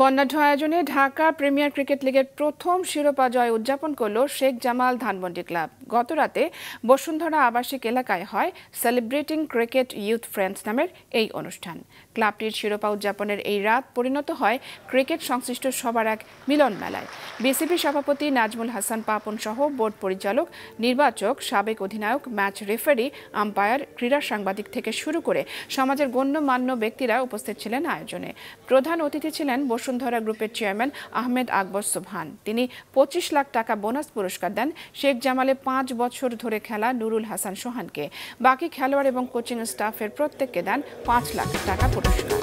বর্ণাঢ্য আয়োজনে Dhaka premier cricket লিগের প্রথম শিরোপা জয় উদযাপন করল শেখ জামাল ধানমন্ডি ক্লাব। গত রাতে বসুন্ধরা আবাসিক এলাকায় হয় সেলিব্রেটিং ক্রিকেট ইউথ ফ্রেন্ডস নামের এই অনুষ্ঠান। ক্লাবটির শিরোপা উদযাপনের এই রাত পরিণত হয় ক্রিকেট সংশ্লিষ্ট সবার এক মিলন মেলায় বিসিবি সভাপতি নাজমুল হাসান পাপন সহ বোর্ড পরিচালক, নির্বাচক, সাবেক অধিনায়ক, ম্যাচ রেফারি, আম্পায়ার, ক্রীড়া সাংবাদিক থেকে শুরু করে সমাজের গণ্যমান্য ব্যক্তিরা উপস্থিত ছিলেন আয়োজনে। প্রধান অতিথি ছিলেন বসুন্ধরা গ্রুপের চেয়ারম্যান আহমেদ আকবর সোভান তিনি পঁচিশ লাখ টাকা বোনাস পুরস্কার দেন শেখ জামালে পাঁচ বছর ধরে খেলা নুরুল হাসান সোহানকে বাকি খেলোয়াড় এবং কোচিং স্টাফের প্রত্যেককে দেন পাঁচ লাখ টাকা পুরস্কার